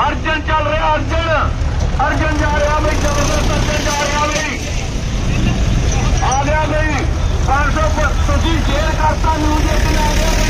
अर्जन चल रहा अर्जन। अर्जन जा रहा भाई ज़बरदस्त अर्जन जा रहा भाई आ गया भाई पाँच सौ तुम शेयर करता न्यूज़ आ गया भाई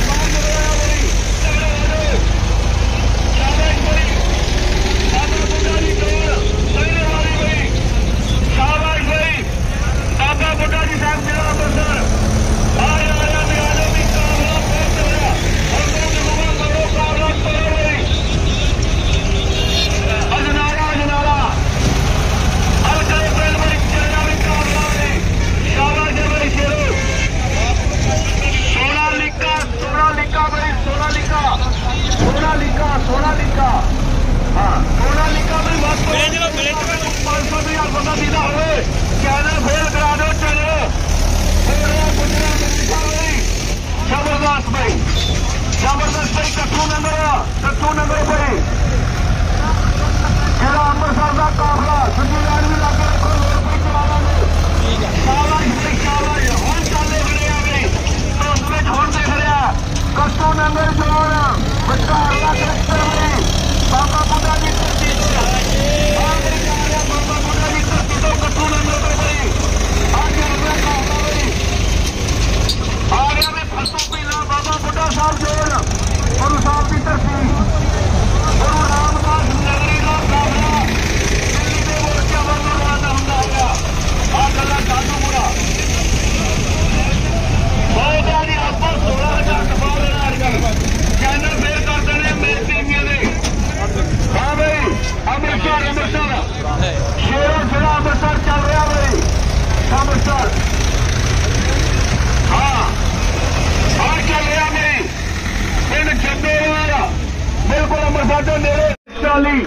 ਬਿਲਕੁਲ ਅੰਮ੍ਰਿਤਸਰ ਦੇ ਨੇੜੇ। ਟਰਾਲੀ।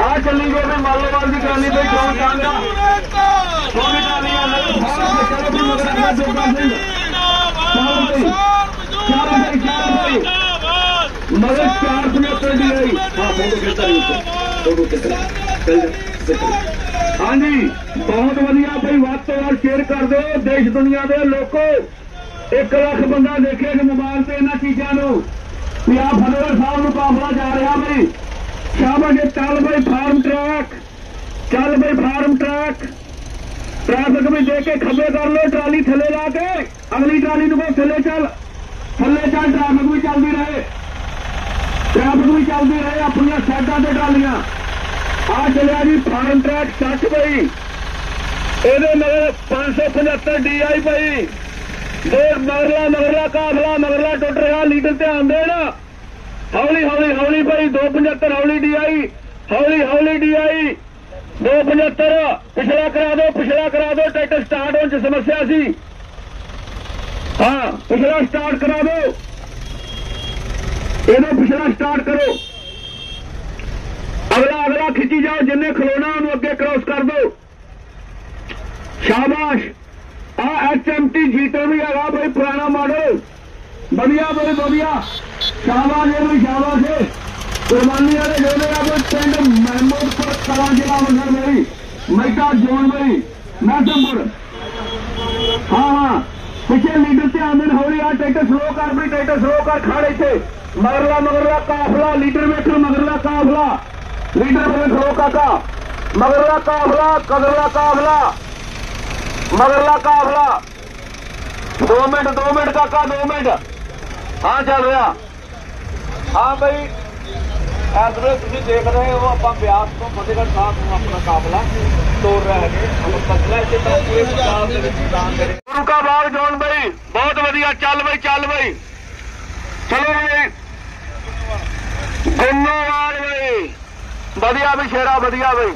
ਆ ਚੱਲੀ ਗਈ ਵੀ ਮਾਲੋਵਾਲ ਦੀ ਟਰਾਲੀ ਤੇ ਜੋਨ ਕਾਂਗਾ ਸੋਨੀ ਟਰਾਲੀ ਆ ਨਹੀਂ ਫਾਰਮ ਵੀ ਮਗਰ ਅੱਗਾ ਜੋਗਾ ਸਿੰਘ ਮਗਰ ਚਾਰ ਸਮੇਤਰ ਦੀ ਆਈ ਹਾਂ ਫੋਟੋ ਖਿੱਚਾ ਨਹੀਂ ਫੋਟੋ ਖਿੱਚਾ ਚੱਲ ਜਾ ਹਾਂਜੀ, ਬਹੁਤ ਵਧੀਆ ਭਾਈ ਵੱਧ ਤੋਂ ਵੱਧ ਸ਼ੇਅਰ ਕਰ ਦਿਓ। ਦੇਸ਼ ਦੁਨੀਆ ਦੇ ਲੋਕੋ 1 ਲੱਖ ਬੰਦਾ ਦੇਖੇ ਕਿ ਮੋਬਾਈਲ ਤੇ ਇਹਨਾਂ ਚੀਜ਼ਾਂ ਨੂੰ। ਵੀ ਆ ਫਤਿਹਗੜ੍ਹ ਸਾਹਿਬ ਨੂੰ ਕਾਫਲਾ ਜਾ ਰਿਹਾ ਬਈ ਸ਼ਾਬਾਸ਼ ਚੱਲ ਬਈ ਫਾਰਮ ਟਰੈਕ ਚੱਲ ਬਈ ਫਾਰਮ ਟਰੈਕ ਟ੍ਰੈਫਿਕ ਵੀ ਦੇ ਕੇ ਖੱਬੇ ਕਰ ਲੋ ਟਰਾਲੀ ਥੱਲੇ ਲਾ ਕੇ, ਅਗਲੀ ਟਰਾਲੀ ਨੂੰ ਕਹੋ ਥੱਲੇ ਚੱਲ। ਥੱਲੇ ਚੱਲ ਟ੍ਰੈਫਿਕ ਵੀ ਚੱਲਦੀ ਰਹੇ। ਟ੍ਰੈਫਿਕ ਵੀ ਚੱਲਦੀ ਰਹੇ ਆਪਣੀਆਂ ਸਾਈਡਾਂ ਤੇ ਟਰਾਲੀਆਂ। ਆ ਚੱਲਿਆ ਜੀ ਫਾਰਮ ਟਰੈਕ 60 ਬਈ। ਇਹਦੇ ਮਗਰ 575 ਡੀਆਈ ਪਈ ਦੇ ਮਗਰਲਾ ਮਗਰਲਾ ਕਾਫਲਾ ਮਗਰਲਾ ਟੁੱਟ ਰਿਹਾ, ਲੀਡਰ ਧਿਆਨ ਦੇਣ। ਹੌਲੀ ਹੌਲੀ ਹੌਲੀ ਭਾਈ 275 ਹੌਲੀ ਡੀਆਈ ਹੌਲੀ ਹੌਲੀ ਡੀਆਈ 275 ਪਿਛਲਾ ਕਰਾ ਦਿਓ, ਪਿਛਲਾ ਕਰਾ ਦਿਓ, ਟਰੈਕਟਰ ਸਟਾਰਟ ਹੋਣ ਚ ਸਮੱਸਿਆ ਸੀ। ਹਾਂ, ਪਿਛਲਾ ਸਟਾਰਟ ਕਰਾ ਦਿਓ। ਇਹਨੂੰ ਪਿਛਲਾ ਸਟਾਰਟ ਕਰੋ। ਅਗਲਾ ਅਗਲਾ ਖਿੱਚੀ ਜਾਓ, ਜਿੰਨੇ ਖਲੋਣਾ ਉਹਨੂੰ ਅੱਗੇ ਕ੍ਰੋਸ ਕਰ ਦਿਓ। ਸ਼ਾਬਾਸ਼। और एच एम टी जीटे भी है भाई पुराना मॉडल बढ़िया भाई, बढ़िया। शाबाश है भाई, शाबाश है। वाले दे देगा कोई स्टैंड महमूद पर तवा जिला मगर मेरी मैका जोन भाई नैसमपुर तो हाँ हाँ। पीछे लीडर से आमिर हो रही है ट्रैक्टर स्लो कर भाई ट्रैक्टर स्लो कर खड़े थे। मगरला मगरला, काफला लीडर बैठो, मगरला, काफला। लीडर बैठ रोका का। मगरला, काफला, कदरला, काफला। ਕਾਫਲਾ 2 ਮਿੰਟ 2 ਮਿੰਟ ਕਾਕਾ 2 ਮਿੰਟ ਹਾਂ ਚੱਲ ਰਿਹਾ ਹਾਂ ਬਈ ਇਸ ਵੇਲੇ ਤੁਸੀਂ ਦੇਖ ਰਹੇ ਹੋ ਆਪਾਂ ਬਿਆਸ ਤੋਂ ਫਤਿਹਗੜ੍ਹ ਸਾਹਿਬ ਨੂੰ ਆਪਣਾ ਕਾਫਲਾ ਤੋਰ ਰਹੇ ਹੈਗੇ ਆਪਾਂ ਫਸਲਾ ਇੱਥੇ ਤਾਂ ਪੂਰੇ ਪੰਜਾਬ ਦੇ ਵਿੱਚ ਦਾਨ ਕਰੇ ਗੁਰੂ ਕਾ ਬਾਗ ਜੋਨ ਬਈ ਬਹੁਤ ਵਧੀਆ ਚੱਲ ਬਈ ਚੱਲ ਬਈ ਚਲੋ ਬਈ ਗੁੰਨੋਵਾਲ ਬਈ ਵਧੀਆ ਬਈ ਸ਼ੇਰਾ ਵਧੀਆ ਬਈ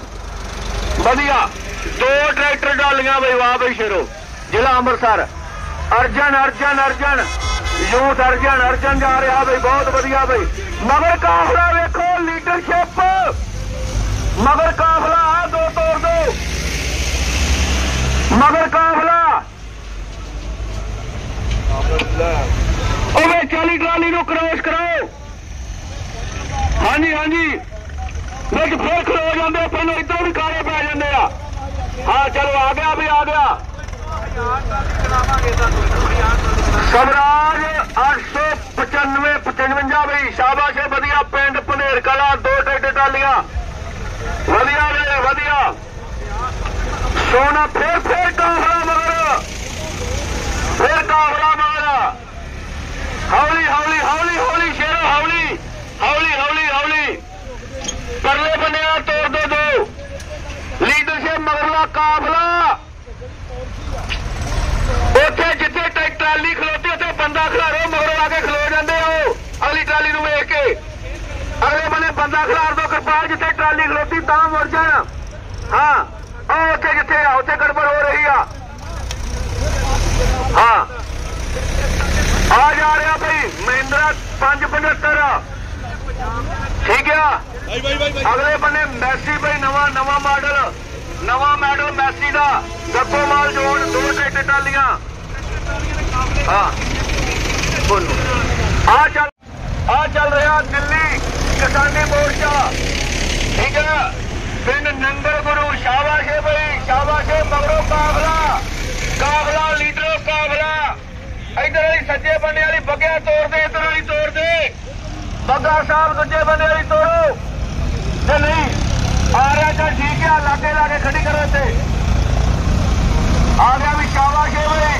ਵਧੀਆ ਦੋ ਟਰੈਕਟਰ ਡਾਲੀਆਂ ਬਈ ਵਾਹ ਬਈ ਸ਼ੇਰੋ ਜ਼ਿਲ੍ਹਾ ਅੰਮ੍ਰਿਤਸਰ ਅਰਜਨ ਅਰਜਨ ਅਰਜਨ ਯੂਥ ਅਰਜਨ ਅਰਜਨ ਜਾ ਰਿਹਾ ਬਈ ਬਹੁਤ ਵਧੀਆ ਬਈ ਮਗਰ ਕਾਫਲਾ ਵੇਖੋ ਲੀਡਰਸ਼ਿਪ ਮਗਰ ਕਾਫਲਾ ਆ ਦੋ ਤੋੜ ਦੋ ਮਗਰ ਕਾਫਲਾ ਓਏ 40 ਟਰਾਲੀ ਨੂੰ ਕ੍ਰੋਸ ਕਰਾਓ ਹਾਂਜੀ ਹਾਂਜੀ ਵਿੱਚ ਫੇਰ ਖਲੋ ਜਾਂਦੇ ਪਹਿਲਾਂ ਇੱਧਰੋਂ ਵੀ ਕਾਰੇ ਪੈ ਜਾਂਦੇ ਆ ਹਾਂ, ਚਲੋ, ਆ ਗਿਆ ਵੀ, ਆ ਗਿਆ। ਸਵਰਾਜ 895 55 ਬਈ ਸ਼ਾਬਾਸ਼ ਹੈ, ਵਧੀਆ ਪਿੰਡ, ਪਨੇਰ, ਕਲਾ, ਦੋ ਟਰੈਕਟਰ ਟਾਲੀਆਂ। ਵਧੀਆ ਵੇ ਵਧੀਆ। ਸੋਨਾ, ਫੇਰ ਫੇਰ ਕਾਫਲਾ ਮਗਰ। ਫੇਰ ਕਾਫਲਾ ਮਗਰ। ਹੌਲੀ ਹੌਲੀ ਹੌਲੀ ਹੌਲੀ, ਸ਼ੇਰੋ, ਹੌਲੀ। ਹੌਲੀ ਹੌਲੀ ਹੌਲੀ। ਪਰਲੇ ਬੰਨੇ ਤੋੜ ਦੋ ਦੋ। ਦਾ ਕਾਫਲਾ ਉੱਥੇ ਜਿੱਥੇ ਟਰਾਲੀ ਖਲੋਤੀ ਉੱਥੇ ਬੰਦਾ ਖਲਾਰੋ ਮਗਰੋਂ ਆ ਕੇ ਖਲੋ ਜਾਂਦੇ ਹੋ ਅਗਲੀ ਟਰਾਲੀ ਨੂੰ ਵੇਖ ਕੇ ਅਗਲੇ ਬੰਨੇ ਬੰਦਾ ਖਲਾਰ ਦੋ ਕਿਰਪਾਨ ਜਿੱਥੇ ਟਰਾਲੀ ਖਲੋਤੀ ਤਾਂ ਮੁੜ ਜਾਣਾ ਹਾਂ ਆ ਉੱਥੇ ਜਿੱਥੇ ਆ ਉੱਥੇ ਗੜਬੜ ਹੋ ਰਹੀ ਆ ਹਾਂ ਆ ਜਾ ਰਿਹਾ ਭਾਈ ਮਹਿੰਦਰਾ 575 ਠੀਕ ਆ ਅਗਲੇ ਬੰਨੇ ਮੈਸੀ ਭਾਈ ਨਵਾਂ ਨਵਾਂ ਮਾਡਲ ਨਵਾਂ ਮਾਡਲ ਮੈਸੀ ਦਾ। ਗੱਗੋ ਮਾਲ ਜੋੜ, ਦੋ ਟਰੈਕਟਰ ਟਾਲੀਆਂ। ਹਾਂ। ਬੋਲੋ ਆ ਚੱਲ ਆ ਚੱਲ ਰਿਹਾ ਦਿੱਲੀ ਕਿਸਾਨੀ ਮੋਰਚਾ। ਠੀਕ ਹੈ। ਪਿੰਡ ਨੰਗਲ ਗੁਰੂ ਸ਼ਾਬਾਸ਼ ਏ ਬਈ, ਸ਼ਾਬਾਸ਼ ਏ ਮਗਰੋਂ ਕਾਬਲਾ। ਕਾਬਲਾ, ਲੀਡਰੋ ਕਾਫ਼ਲਾ ਇਧਰ ਵਾਲੀ ਸੱਜੇ ਬੰਨੇ ਵਾਲੀ ਬੱਗਿਆ ਤੋੜ ਦੇ, ਇਧਰ ਵਾਲੀ ਤੋੜ ਦੇ। ਬੱਗਾ ਸਾਹਿਬ ਦੂਜੇ ਬੰਨੇ का ढीकिया लाटे लाटे खड़ी कर रहे थे आगामी शाबाशे में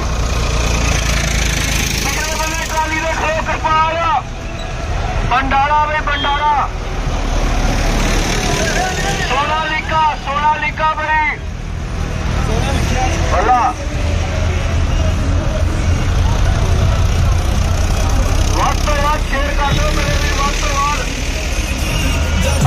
पिछले बने ट्राली ने खड़े कर पाया भंडारा में भंडारा सोनालिका सोनालिका बड़ी भला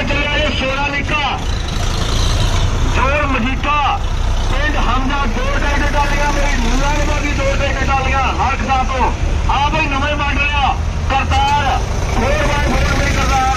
ਆ ਚੱਲਿਆ ਇਹ ਸੋਨਾ ਨਿੱਕਾ ਜੋਰ ਮਜੀਕਾ ਪਿੰਡ ਹਮਦਾ ਜੋਰ ਕਰਕੇ ਡਾਲੀਆਂ ਮੇਰੀ ਨੂਰਾਂ ਨੇ ਬਾਗੀ ਜੋਰ ਕਰਕੇ ਡਾਲੀਆਂ ਹਰ ਤੋਂ। ਆ ਬਈ ਨਵੇਂ ਮਾਡਲ ਆ ਕਰਤਾਰ, ਹੋਰ ਬਾਈ ਫੇਰ ਮੇਰੀ ਕਰਤਾਰ।